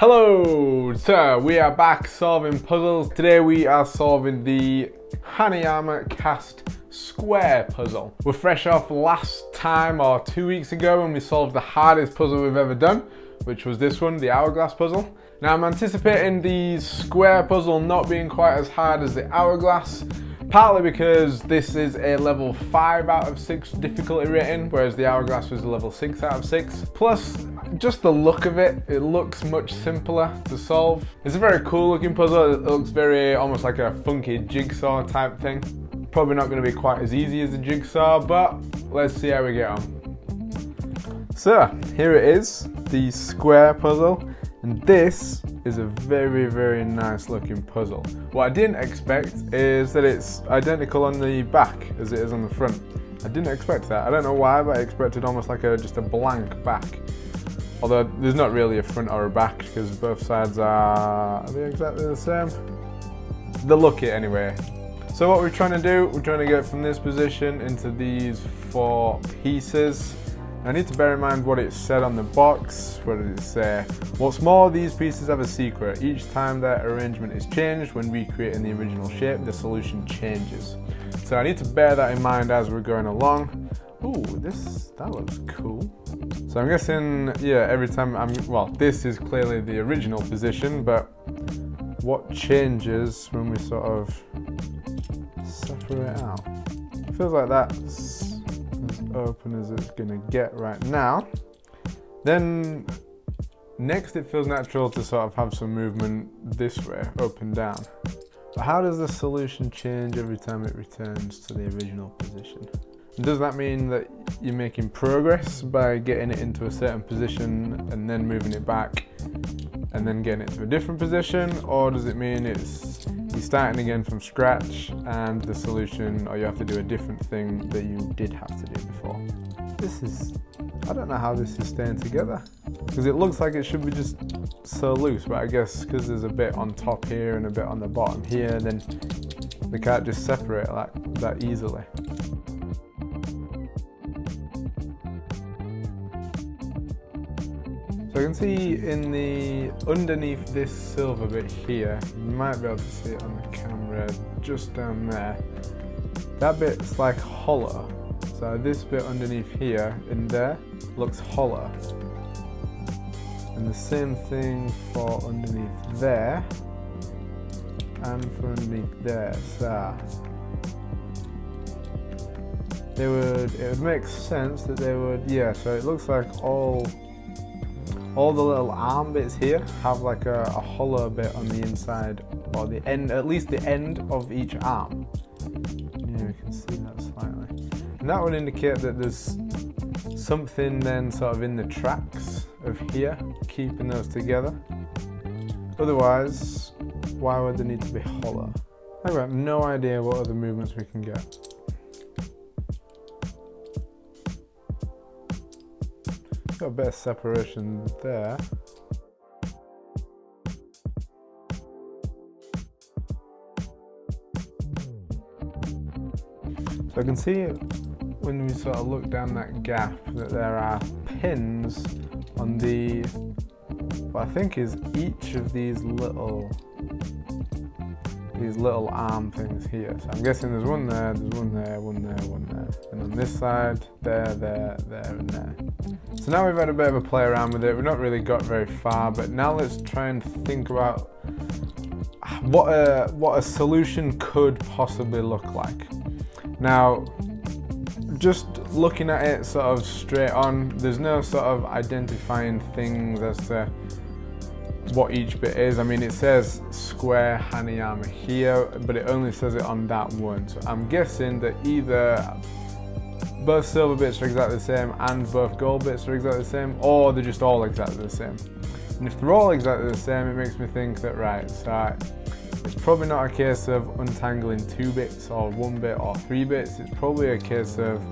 Hello, so we are back solving puzzles. Today we are solving the Hanayama cast square puzzle. We're fresh off last time or two weeks ago when we solved the hardest puzzle we've ever done, which was this one, the hourglass puzzle. Now I'm anticipating the square puzzle not being quite as hard as the hourglass, Partly because this is a level 5 out of 6 difficulty rating, whereas the Hourglass was a level 6 out of 6. Plus, just the look of it, it looks much simpler to solve. It's a very cool looking puzzle, it looks very almost like a funky jigsaw type thing. Probably not going to be quite as easy as a jigsaw, but let's see how we get on. So, here it is, the square puzzle, and this is a very, very nice looking puzzle. What I didn't expect is that it's identical on the back as it is on the front. I didn't expect that. I don't know why, but I expected almost like a just a blank back. Although there's not really a front or a back because both sides are, are they exactly the same? They look it anyway. So what we're trying to do, we're trying to get from this position into these four pieces. I need to bear in mind what it said on the box. What did it say? Uh, what's more, these pieces have a secret. Each time their arrangement is changed when recreating the original shape, the solution changes. So I need to bear that in mind as we're going along. Ooh, this, that looks cool. So I'm guessing, yeah, every time I'm, well, this is clearly the original position, but what changes when we sort of separate out? Feels like that's open as it's gonna get right now. Then next it feels natural to sort of have some movement this way, up and down. But how does the solution change every time it returns to the original position? Does that mean that you're making progress by getting it into a certain position and then moving it back and then getting it to a different position? Or does it mean it's you're starting again from scratch and the solution, or you have to do a different thing that you did have to do before? This is, I don't know how this is staying together because it looks like it should be just so loose, but I guess because there's a bit on top here and a bit on the bottom here, then they can't just separate like that easily. I can see in the underneath this silver bit here, you might be able to see it on the camera just down there. That bit's like hollow. So this bit underneath here in there looks hollow. And the same thing for underneath there and for underneath there. So they would it would make sense that they would yeah, so it looks like all all the little arm bits here have like a, a, hollow bit on the inside or the end at least the end of each arm. Yeah you can see that slightly. And that would indicate that there's something then sort of in the tracks of here keeping those together. Otherwise why would they need to be hollow? I've got no idea what other movements we can get got a bit of separation there. So I can see when we sort of look down that gap that there are pins on the, what I think is each of these little these little arm things here. So I'm guessing there's one there, there's one there, one there, one there. And on this side, there, there, there, and there. So now we've had a bit of a play around with it. We've not really got very far, but now let's try and think about what a, what a solution could possibly look like. Now, just looking at it sort of straight on, there's no sort of identifying things as to what each bit is. I mean, it says square Hanayama here, but it only says it on that one. So I'm guessing that either both silver bits are exactly the same and both gold bits are exactly the same, or they're just all exactly the same. And if they're all exactly the same, it makes me think that, right, so it's probably not a case of untangling two bits or one bit or three bits. It's probably a case of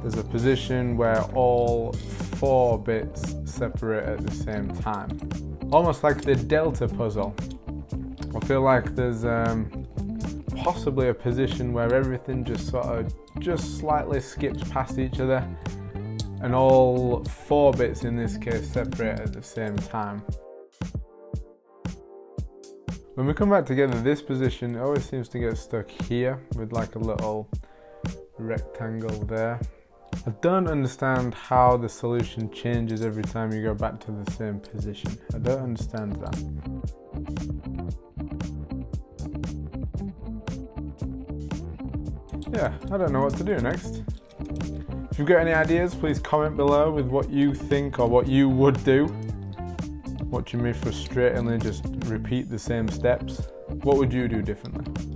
there's a position where all four bits separate at the same time almost like the delta puzzle. I feel like there's um, possibly a position where everything just sort of just slightly skips past each other and all four bits in this case separate at the same time. When we come back together, this position always seems to get stuck here with like a little rectangle there. I don't understand how the solution changes every time you go back to the same position. I don't understand that. Yeah, I don't know what to do next. If you've got any ideas, please comment below with what you think or what you would do. Watching me frustratingly just repeat the same steps. What would you do differently?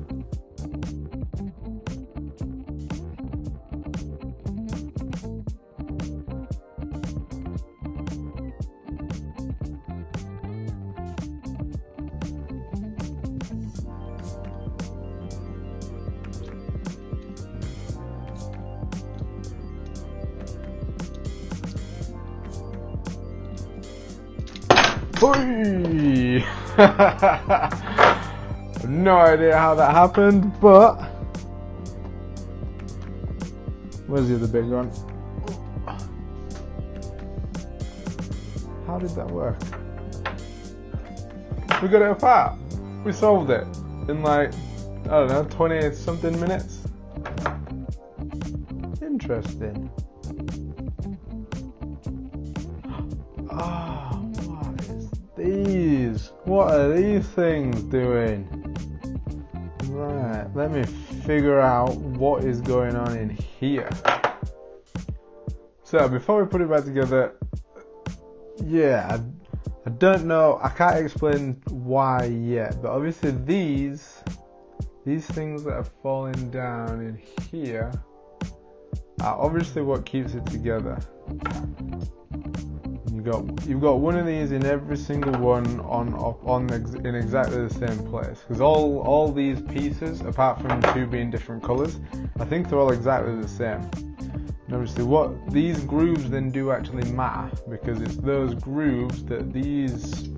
no idea how that happened, but where's the other big one? How did that work? We got it apart. We solved it in like I don't know, 20 something minutes. Interesting. What are these things doing? Right, let me figure out what is going on in here. So before we put it back together, yeah, I, I don't know, I can't explain why yet, but obviously these, these things that are falling down in here are obviously what keeps it together got you've got one of these in every single one on on in exactly the same place. Because all all these pieces apart from two being different colors I think they're all exactly the same. And obviously what these grooves then do actually matter because it's those grooves that these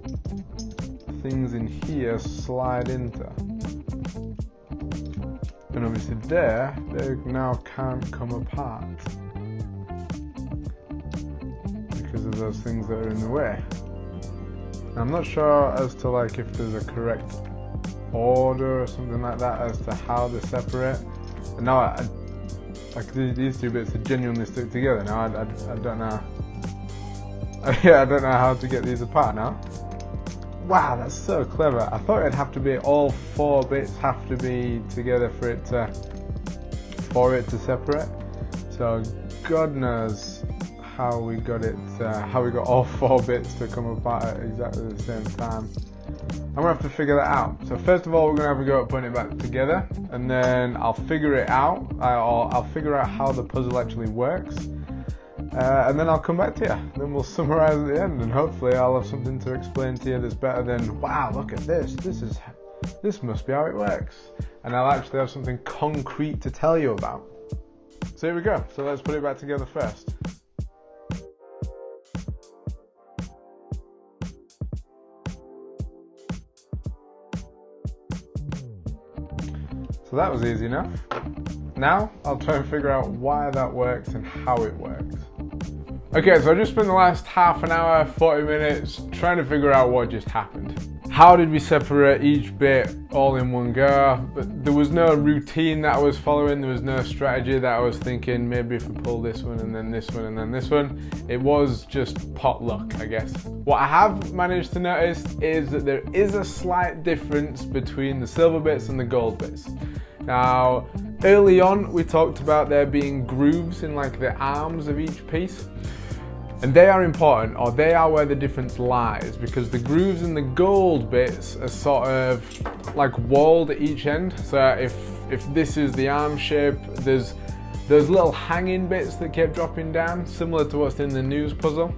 things in here slide into. And obviously there they now can't come apart of those things that are in the way. I'm not sure as to like if there's a correct order or something like that as to how they separate. And now I, like these two bits are genuinely stuck together. Now I, I, I don't know. yeah, I don't know how to get these apart now. Wow, that's so clever. I thought it'd have to be all four bits have to be together for it to for it to separate. So God knows how we got it, uh, how we got all four bits to come apart at exactly the same time. I'm gonna have to figure that out. So first of all, we're gonna have a go at putting it back together, and then I'll figure it out. I'll, I'll figure out how the puzzle actually works, uh, and then I'll come back to you. Then we'll summarize at the end, and hopefully I'll have something to explain to you that's better than, wow, look at this. This is, this must be how it works. And I'll actually have something concrete to tell you about. So here we go. So let's put it back together first. So that was easy enough. Now I'll try and figure out why that works and how it works. Okay, so I just spent the last half an hour, 40 minutes trying to figure out what just happened. How did we separate each bit all in one go? But there was no routine that I was following, there was no strategy that I was thinking maybe if we pull this one and then this one and then this one. It was just pot luck, I guess. What I have managed to notice is that there is a slight difference between the silver bits and the gold bits. Now, early on we talked about there being grooves in like the arms of each piece. And they are important, or they are where the difference lies, because the grooves in the gold bits are sort of like walled at each end. So if, if this is the arm shape, there's those little hanging bits that kept dropping down, similar to what's in the news puzzle.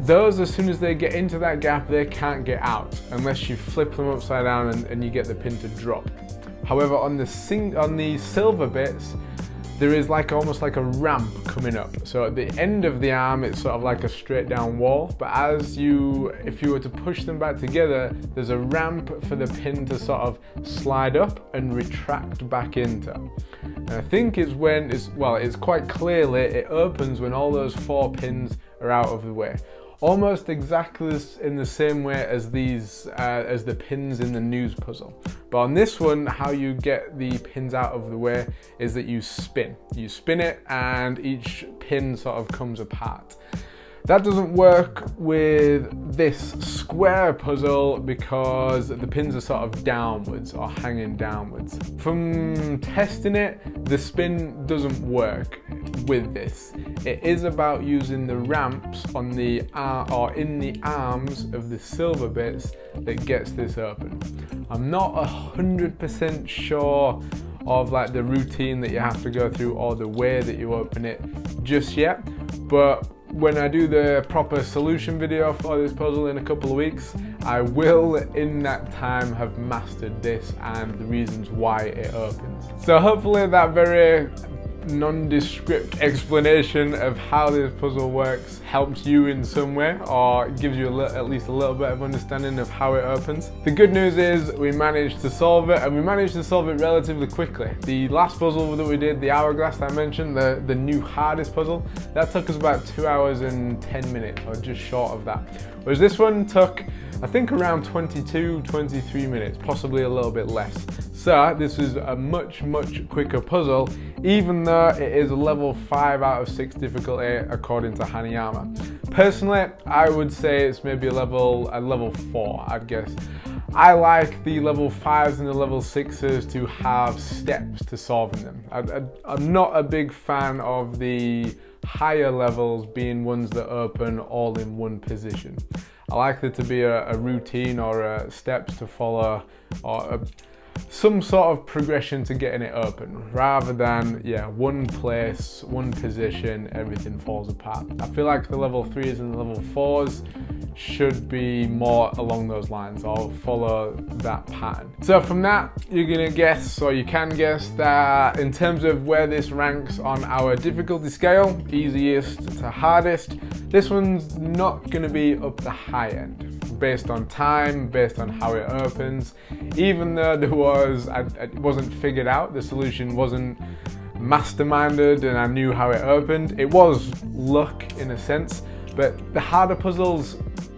Those, as soon as they get into that gap, they can't get out unless you flip them upside down and, and you get the pin to drop. However, on the on the silver bits, there is like almost like a ramp coming up. So at the end of the arm, it's sort of like a straight down wall. But as you, if you were to push them back together, there's a ramp for the pin to sort of slide up and retract back into. And I think it's when it's, well, it's quite clearly, it opens when all those four pins are out of the way. Almost exactly in the same way as these, uh, as the pins in the news puzzle. But on this one, how you get the pins out of the way is that you spin. You spin it and each pin sort of comes apart. That doesn't work with this square puzzle because the pins are sort of downwards or hanging downwards. From testing it, the spin doesn't work with this. It is about using the ramps on the uh, or in the arms of the silver bits that gets this open. I'm not a hundred percent sure of like the routine that you have to go through or the way that you open it just yet, but when I do the proper solution video for this puzzle in a couple of weeks, I will in that time have mastered this and the reasons why it opens. So hopefully that very nondescript explanation of how this puzzle works helps you in some way or gives you at least a little bit of understanding of how it opens. The good news is we managed to solve it and we managed to solve it relatively quickly. The last puzzle that we did, the hourglass I mentioned, the, the new hardest puzzle, that took us about two hours and 10 minutes or just short of that. Whereas this one took I think around 22, 23 minutes, possibly a little bit less. So this is a much, much quicker puzzle, even though it is a level 5 out of 6 difficulty eh, according to Hanayama. Personally, I would say it's maybe a level, a level 4, I'd guess. I like the level 5s and the level 6s to have steps to solving them. I, am not a big fan of the higher levels being ones that open all in one position. I like there to be a, a routine or a steps to follow or a, some sort of progression to getting it open rather than yeah one place one position everything falls apart. I feel like the level threes and the level fours should be more along those lines. Or follow that pattern. So from that you're gonna guess or you can guess that in terms of where this ranks on our difficulty scale easiest to hardest this one's not gonna be up the high end based on time, based on how it opens. Even though there was, I, it wasn't figured out, the solution wasn't masterminded and I knew how it opened. It was luck in a sense, but the harder puzzles,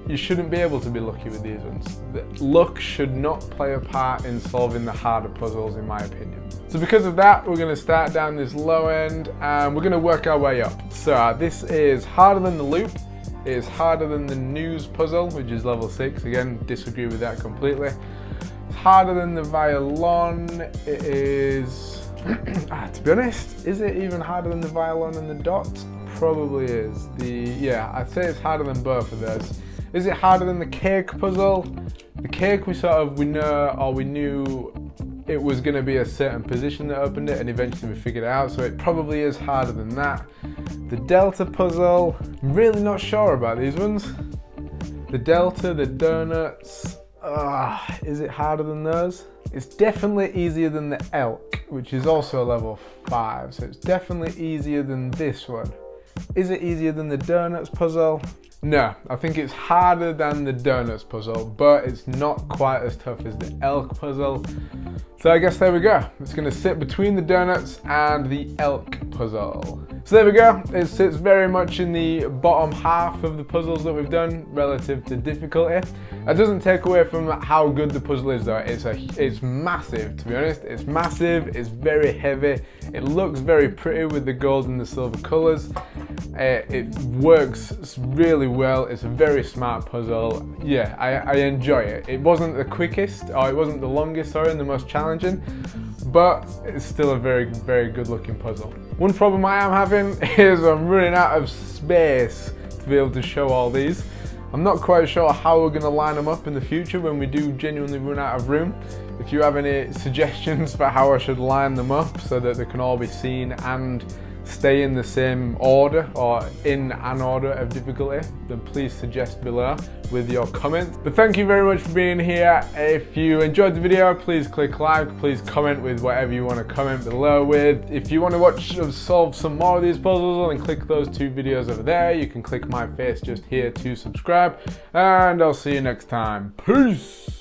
you shouldn't be able to be lucky with these ones. The luck should not play a part in solving the harder puzzles in my opinion. So because of that, we're gonna start down this low end and we're gonna work our way up. So uh, this is harder than the loop, is harder than the news puzzle, which is level 6. Again, disagree with that completely. It's harder than the violon. It is, ah, to be honest, is it even harder than the violon and the dot? Probably is. The Yeah, I'd say it's harder than both of those. Is it harder than the cake puzzle? The cake we sort of, we know, or we knew it was going to be a certain position that opened it and eventually we figured it out so it probably is harder than that. The Delta puzzle, I'm really not sure about these ones. The Delta, the donuts, uh, is it harder than those? It's definitely easier than the Elk, which is also a level 5, so it's definitely easier than this one. Is it easier than the donuts puzzle? No, I think it's harder than the donuts puzzle, but it's not quite as tough as the elk puzzle. So I guess there we go. It's gonna sit between the donuts and the elk puzzle. So there we go. It sits very much in the bottom half of the puzzles that we've done relative to difficulty. That doesn't take away from how good the puzzle is though. It's a, it's massive to be honest. It's massive, it's very heavy. It looks very pretty with the gold and the silver colors. Uh, it works really well. It's a very smart puzzle. Yeah, I, I enjoy it. It wasn't the quickest or it wasn't the longest, sorry, and the most challenging, but it's still a very, very good looking puzzle. One problem I am having is I'm running out of space to be able to show all these. I'm not quite sure how we're going to line them up in the future when we do genuinely run out of room. If you have any suggestions for how I should line them up so that they can all be seen and stay in the same order or in an order of difficulty, then please suggest below with your comments. But thank you very much for being here. If you enjoyed the video, please click like, please comment with whatever you want to comment below with. If you want to watch us solve some more of these puzzles, then click those two videos over there. You can click my face just here to subscribe, and I'll see you next time. Peace!